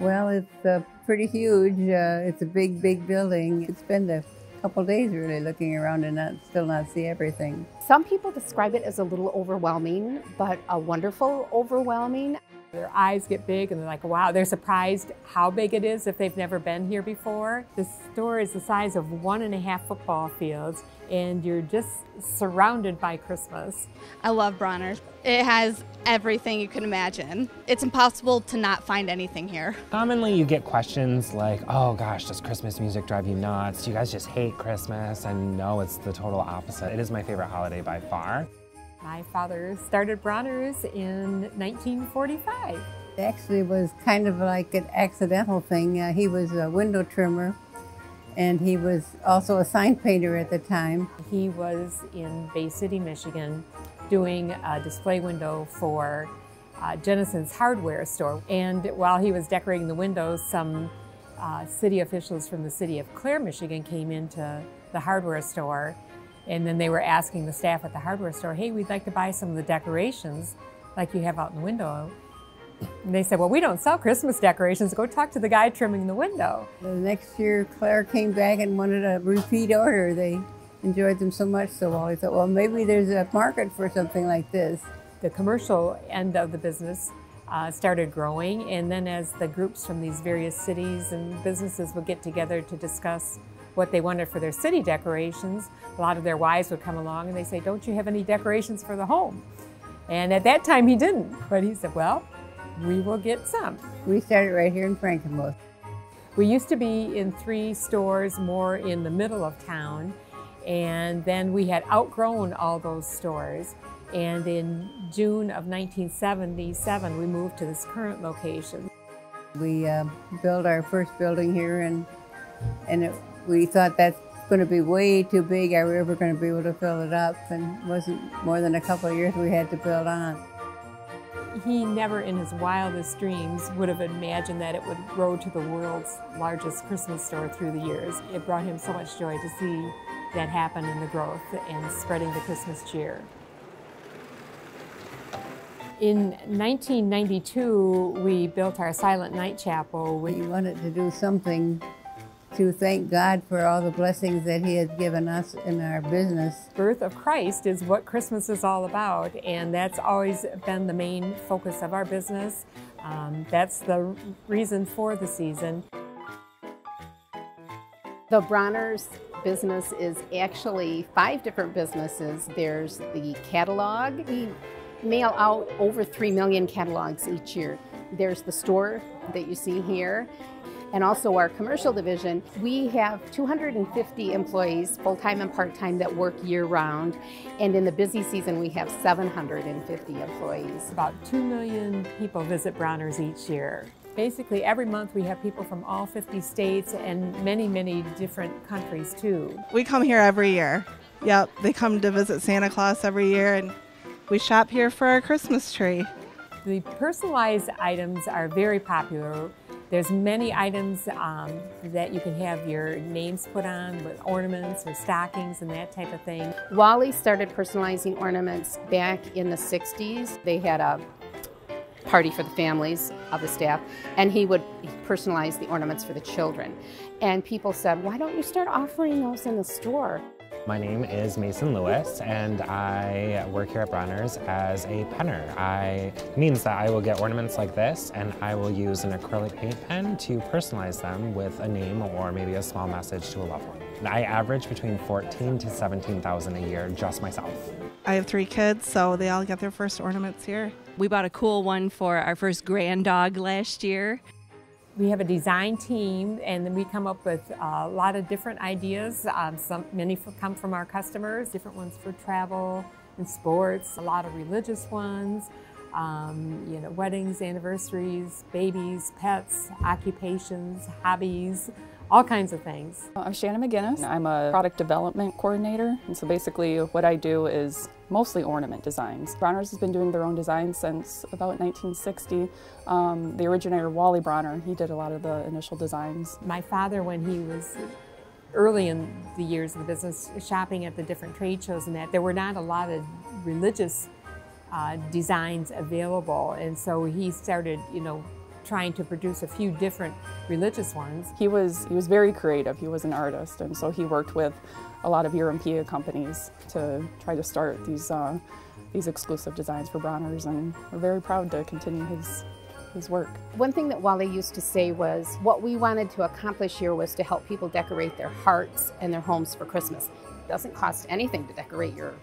Well, it's uh, pretty huge. Uh, it's a big, big building. It's been a couple days really looking around and not, still not see everything. Some people describe it as a little overwhelming, but a wonderful overwhelming. Their eyes get big and they're like, wow, they're surprised how big it is if they've never been here before. The store is the size of one and a half football fields and you're just surrounded by Christmas. I love Bronner's. It has everything you can imagine. It's impossible to not find anything here. Commonly you get questions like, oh gosh, does Christmas music drive you nuts? Do you guys just hate Christmas? And no, it's the total opposite. It is my favorite holiday by far. My father started Bronner's in 1945. It Actually, was kind of like an accidental thing. Uh, he was a window trimmer and he was also a sign painter at the time. He was in Bay City, Michigan, doing a display window for uh, Jennison's hardware store. And while he was decorating the windows, some uh, city officials from the city of Clare, Michigan came into the hardware store and then they were asking the staff at the hardware store, hey, we'd like to buy some of the decorations like you have out in the window. And they said, well, we don't sell Christmas decorations. Go talk to the guy trimming the window. The next year, Clare came back and wanted a repeat order. They enjoyed them so much, so Wally thought, well, maybe there's a market for something like this. The commercial end of the business uh, started growing, and then as the groups from these various cities and businesses would get together to discuss what they wanted for their city decorations, a lot of their wives would come along and they say, don't you have any decorations for the home? And at that time he didn't, but he said, well, we will get some. We started right here in Frankenmuth. We used to be in three stores more in the middle of town, and then we had outgrown all those stores. And in June of 1977, we moved to this current location. We uh, built our first building here, and and it, we thought that's going to be way too big. Are we ever going to be able to fill it up? And it wasn't more than a couple of years we had to build on. He never in his wildest dreams would have imagined that it would grow to the world's largest Christmas store through the years. It brought him so much joy to see that happen in the growth and spreading the Christmas cheer. In 1992, we built our Silent Night Chapel. We wanted to do something to thank God for all the blessings that He has given us in our business. Birth of Christ is what Christmas is all about, and that's always been the main focus of our business. Um, that's the reason for the season. The Bronner's business is actually five different businesses. There's the catalog. We mail out over 3 million catalogs each year. There's the store that you see here and also our commercial division, we have 250 employees, full-time and part-time, that work year-round. And in the busy season, we have 750 employees. About 2 million people visit Bronner's each year. Basically, every month we have people from all 50 states and many, many different countries too. We come here every year. Yep, they come to visit Santa Claus every year and we shop here for our Christmas tree. The personalized items are very popular. There's many items um, that you can have your names put on with ornaments or stockings and that type of thing. Wally started personalizing ornaments back in the 60s. They had a party for the families of the staff and he would personalize the ornaments for the children. And people said, why don't you start offering those in the store? My name is Mason Lewis and I work here at Bronner's as a penner. I means that I will get ornaments like this and I will use an acrylic paint pen to personalize them with a name or maybe a small message to a loved one. I average between 14 to 17,000 a year just myself. I have three kids, so they all get their first ornaments here. We bought a cool one for our first grand dog last year. We have a design team and then we come up with a lot of different ideas. Um, some, many come from our customers, different ones for travel and sports, a lot of religious ones, um, you know, weddings, anniversaries, babies, pets, occupations, hobbies, all kinds of things. I'm Shannon McGinnis. I'm a product development coordinator, and so basically what I do is mostly ornament designs. Bronner's has been doing their own designs since about 1960. Um, the originator, Wally Bronner, he did a lot of the initial designs. My father, when he was early in the years of the business, shopping at the different trade shows and that, there were not a lot of religious uh, designs available, and so he started, you know, trying to produce a few different religious ones. He was he was very creative. He was an artist, and so he worked with a lot of European companies to try to start these uh, these exclusive designs for Bronner's, and we're very proud to continue his his work. One thing that Wally used to say was what we wanted to accomplish here was to help people decorate their hearts and their homes for Christmas. It doesn't cost anything to decorate your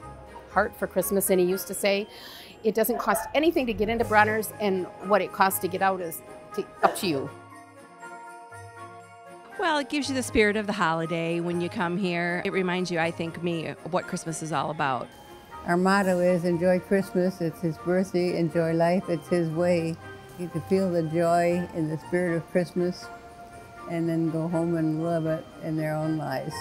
heart for Christmas, and he used to say, it doesn't cost anything to get into Bronner's, and what it costs to get out is to, up to you. Well, it gives you the spirit of the holiday when you come here. It reminds you, I think, me, what Christmas is all about. Our motto is enjoy Christmas, it's his birthday, enjoy life, it's his way. You can feel the joy in the spirit of Christmas and then go home and live it in their own lives.